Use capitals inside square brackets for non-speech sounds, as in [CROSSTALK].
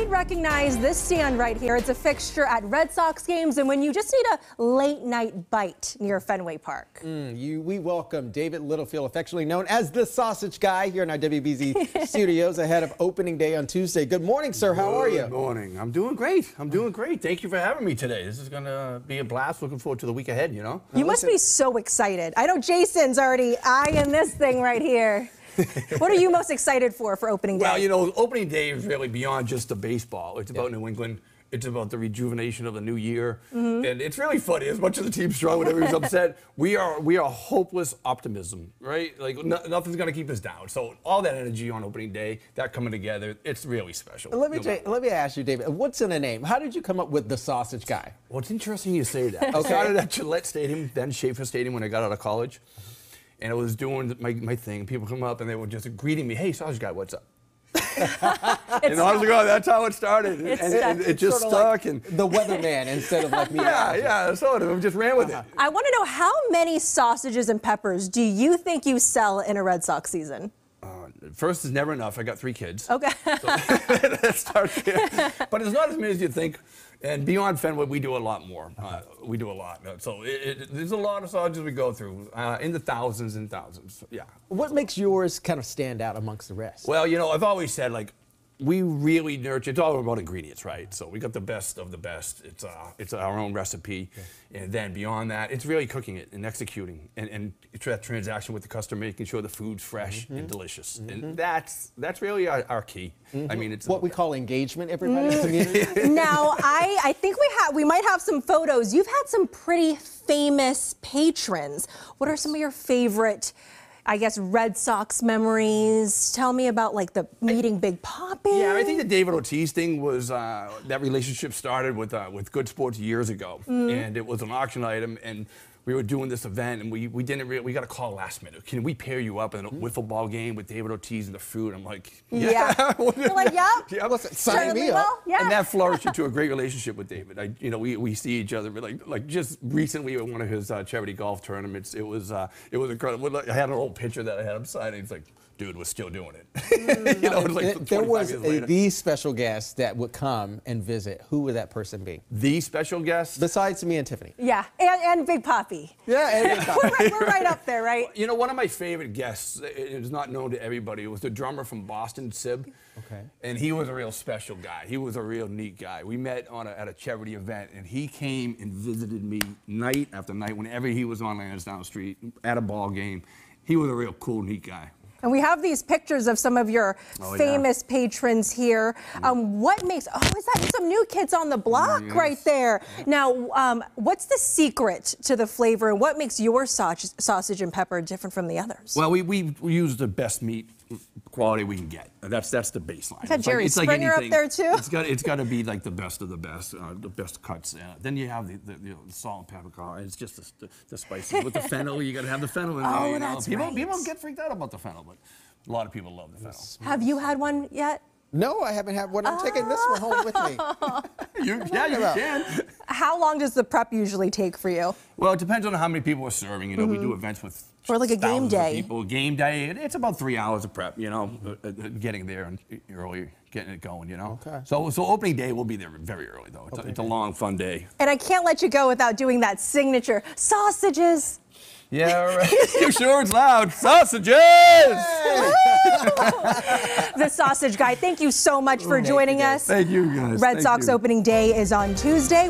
might recognize this stand right here. It's a fixture at Red Sox games and when you just need a late night bite near Fenway Park. Mm, you, we welcome David Littlefield, affectionately known as the Sausage Guy, here in our WBZ [LAUGHS] studios ahead of opening day on Tuesday. Good morning, sir. How are you? Good morning. I'm doing great. I'm doing great. Thank you for having me today. This is going to be a blast. Looking forward to the week ahead, you know? You must be so excited. I know Jason's already eyeing this thing right here. [LAUGHS] what are you most excited for for opening day? Well, you know, opening day is really beyond just the baseball. It's about yeah. New England. It's about the rejuvenation of the new year, mm-hmm. and it's really funny. As much as the team's strong, when everyone's upset, [LAUGHS] we are we are hopeless optimism, right? Like no, nothing's going to keep us down. So all that energy on opening day, that coming together, it's really special. Let me no let me ask you, David. What's in a name? How did you come up with the Sausage Guy? Well, it's interesting you say that. okay. [LAUGHS] I started at Gillette Stadium, then Schaefer Stadium when I got out of college and I was doing my, my thing. People come up and they were just greeting me, "Hey, sausage guy, what's up?" [LAUGHS] and I was like, oh, that's how it started. It's and, and, it just sort stuck. Like and the weatherman instead of like [LAUGHS] me. yeah, yeah, sort of. I just ran with it. I want to know how many sausages and peppers do you think you sell in a Red Sox season? Uh, first is never enough. I got three kids. Okay. So [LAUGHS] let's start there. But it's not as many as you think. And beyond Fenway, we do a lot more. Uh, we do a lot. So it, it, there's a lot of sausages we go through, uh, in the thousands and thousands. Yeah. What makes yours kind of stand out amongst the rest? Well, you know, I've always said like we really nurture. It's all about ingredients, right? So we got the best of the best. It's uh, it's our own recipe, okay. and then beyond that, it's really cooking it and executing, and and that transaction with the customer, making sure the food's fresh mm-hmm. and delicious, mm-hmm. and that's that's really our, our key. Mm-hmm. I mean, it's what we call engagement. Everybody in the community. [LAUGHS] now, I I think we have we might have some photos. You've had some pretty famous patrons. What are some of your favorite? I guess Red Sox memories. Tell me about like the meeting Big Papi. Yeah, I think the David Ortiz thing was uh, that relationship started with uh, with Good Sports years ago, mm. and it was an auction item, and we were doing this event and we, we didn't really, we got a call last minute. Can we pair you up in a mm-hmm. wiffle ball game with David Ortiz and the fruit? I'm like, [LAUGHS] yeah. yeah. You're like, [LAUGHS] yep. Yeah, listen, sign me up. Yeah. And that flourished into a great relationship with David. I, you know, we, we see each other, like, like just recently at one of his uh, charity golf tournaments, it was, uh, it was incredible. I had an old picture that I had him signing. He's like, dude was still doing it. Mm. [LAUGHS] you know, it was like there was a, the special guest that would come and visit. Who would that person be? The special guest? Besides me and Tiffany. Yeah, and, and Big Papi. Yeah, and Big [LAUGHS] Papi. we're, right, we're right up there, right? You know, one of my favorite guests, it is not known to everybody, it was the drummer from Boston, Sib. Okay. And he was a real special guy. He was a real neat guy. We met on a, at a charity event, and he came and visited me night after night whenever he was on Lansdowne Street at a ball game. He was a real cool, neat guy. And we have these pictures of some of your oh, famous yeah. patrons here. Um, what makes, oh, is that some new kids on the block yes. right there? Now, um, what's the secret to the flavor and what makes your sausage, sausage and pepper different from the others? Well, we, we, we use the best meat quality we can get. That's that's the baseline. Got Jerry like, Springer like up there too. It's got it's got to be like the best of the best, uh, the best cuts. Uh, then you have the, the, the, salt and pepper. It's just the, the, the spices with the fennel. You got to have the fennel in [LAUGHS] there. Oh, you know? that's people, right. People get freaked out about the fennel, but a lot of people love the fennel. Have you had one yet? No, I haven't had one. I'm oh. taking this one home with me. [LAUGHS] you, yeah, you can. How long does the prep usually take for you? Well, it depends on how many people are serving. You know, mm-hmm. we do events with or like a game day. People, game day. It's about three hours of prep. You know, uh, uh, getting there and early, getting it going. You know. Okay. So, so opening day will be there very early though. It's, a, it's a long, fun day. And I can't let you go without doing that signature sausages. Yeah, [LAUGHS] right. you sure it's loud. Sausages! [LAUGHS] the sausage guy. Thank you so much for joining us. Thank you, guys. Red Thank Sox you. opening day is on Tuesday.